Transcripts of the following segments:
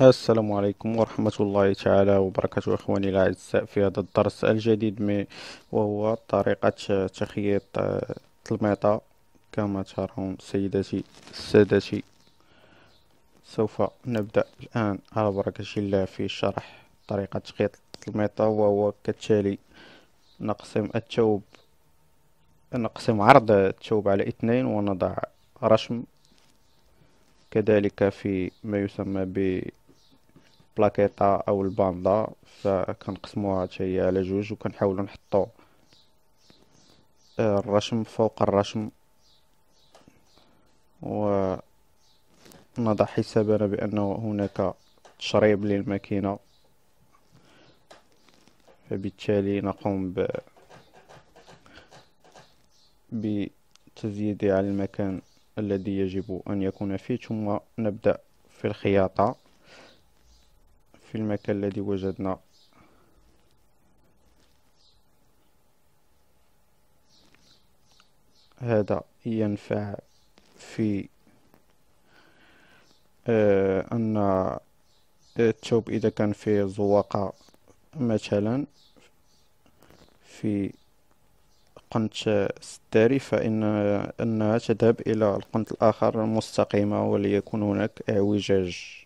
السلام عليكم ورحمة الله تعالى وبركاته إخواني الأعزاء في هذا الدرس الجديد وهو طريقة تخييط الميطة كما ترون سيداتي سادتي سوف نبدأ الآن على بركة الله في شرح طريقة تخييط الميطة وهو كالتالي نقسم الثوب نقسم عرض الثوب على اثنين ونضع رشم كذلك في ما يسمى ب بلاكيطا أو الباندا فكنقسموها حتى هي على جوج وكنحاولو نحطو آه، الرشم فوق الرشم و نضع حسابنا بأنه هناك تشريب للماكينة. فبالتالي نقوم ب بتزييد على المكان الذي يجب أن يكون فيه ثم نبدأ في الخياطة. في المكان الذي وجدنا. هذا ينفع في آه أن الثوب إذا كان فيه زواقة مثلا في قنت ستاري فإن أنها تذهب إلى القنت الآخر المستقيمة وليكن هناك اعوجاج.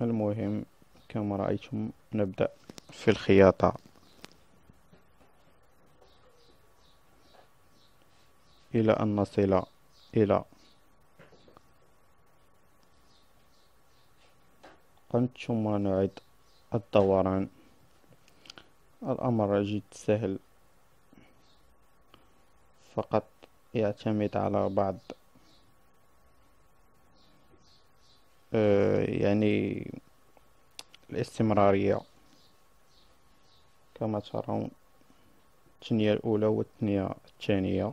المهم كما رأيتم نبدأ في الخياطة. إلى أن نصل إلى قنت ثم نعيد الدوران. الأمر جد سهل فقط يعتمد على بعض آه، يعني الاستمرارية كما ترون التنية الأولى والتنية الثانية.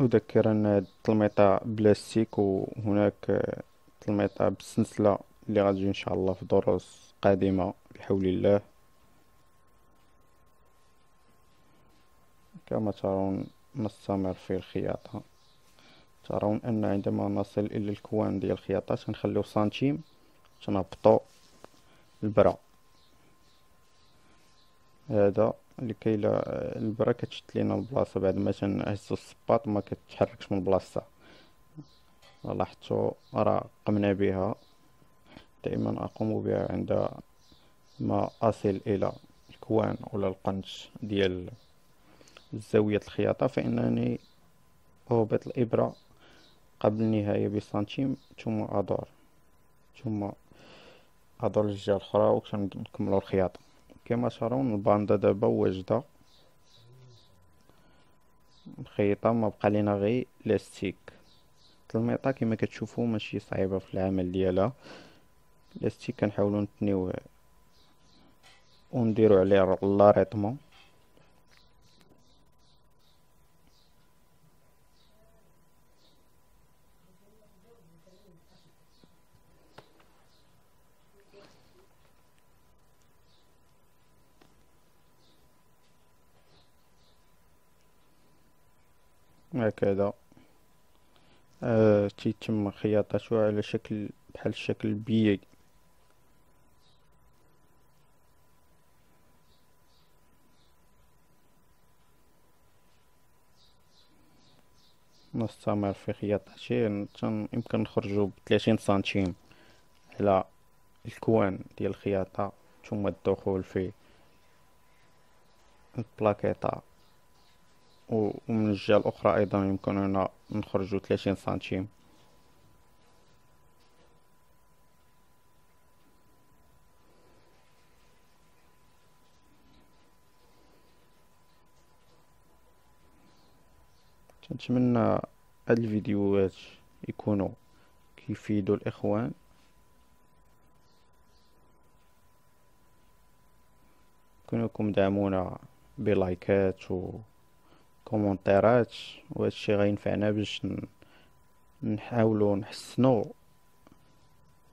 أذكر أن التلميطة بلاستيك وهناك تلميطة بالسلسلة اللي غتجي إن شاء الله في دروس قادمة بحول الله. كما ترون نستمر في الخياطة. ترون أن عندما نصل إلى الكوان ديال الخياطة تنخليو سنتيم تنهبطو البرة هذا لكي لا البرة كتشد لينا البلاصة بعد ما تنهزو الصباط ما كتحركش من بلاصتها لاحظتو راه قمنا بها. دائما أقوم بها عند ما أصل إلى الكوان ولا القنش ديال زاوية الخياطة فإنني أهبط الإبرة قبل النهاية بسنتيم ثم أدور ثم أدور الجهة الأخرى ونكملو الخياطة. كما ترون الباندا دابا واجدة مخيطة ما بقى لينا غير لاستيك التلميطة كما كتشوفو ماشي صعيبة في العمل ديالها. لاستيك كنحاولو نتنيوه ونديرو عليه لاريطمون هكذا. آه تيتم خياطته على شكل بحال الشكل بيي نستمر في خياطته يمكن نخرجو بثلاثين سنتيم على الكوان ديال الخياطة ثم الدخول في البلاكيطة. ومن الجهة الأخرى أيضا يمكننا نخرجو ثلاثين سنتيم. نتمنى هاد الفيديوهات يكونوا كيفيدوا الإخوان. كونكم دعمونا ب likes و commentaires وهادشي غينفعنا باش نحاولو نحسنو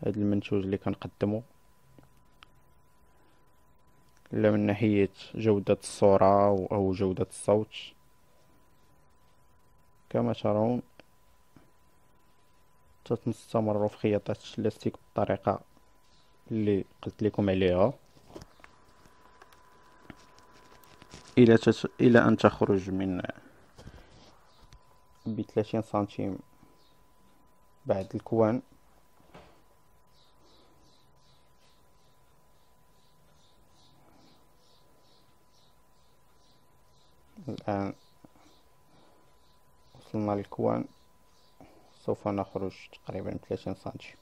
هذا المنتوج اللي كنقدمو. لا من ناحية جودة الصورة أو جودة الصوت. كما ترون تنستمر في خياطة ال élastique بالطريقة اللي قلت لكم عليها. إلى تش... إلى أن تخرج من بثلاثين سنتيم بعد الكوان. الآن وصلنا للكوان سوف نخرج تقريبا ثلاثين سنتيم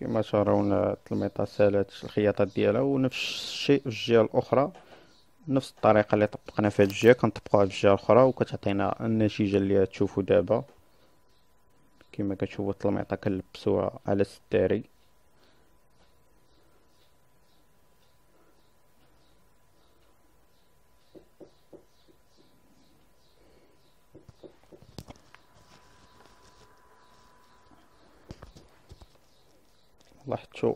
كما ترون التلميطة سالت الخياطة ديالها ونفس الشيء في الجهة الأخرى نفس الطريقة اللي طبقنا في هاد الجهة كنطبقوها في الجهة الأخرى وكتعطينا النتيجة اللي تشوفو دابا. كما كتشوفو التلميطة كنلبسوها على الستاري لاحظتوا.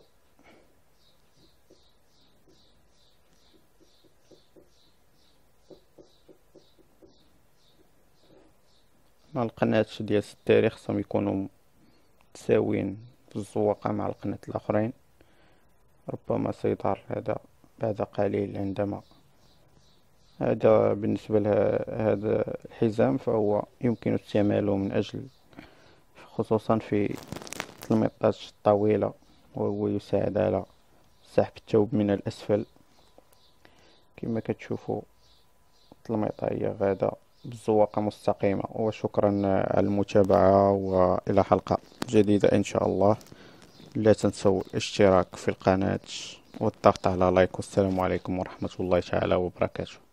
مع القناة ديال ستاري خصهم يكونوا متساويين في الزواقة مع القناة الآخرين. ربما سيظهر هذا بعد قليل عندما هذا بالنسبة لهذا الحزام فهو يمكن استعماله من أجل خصوصا في التلميطات الطويلة وهو يساعد على سحب الثوب من الأسفل. كما كتشوفوا هي غادة بزواقة مستقيمة. وشكرا على المتابعة وإلى حلقة جديدة إن شاء الله. لا تنسوا الاشتراك في القناة والضغط على لايك. والسلام عليكم ورحمة الله تعالى وبركاته.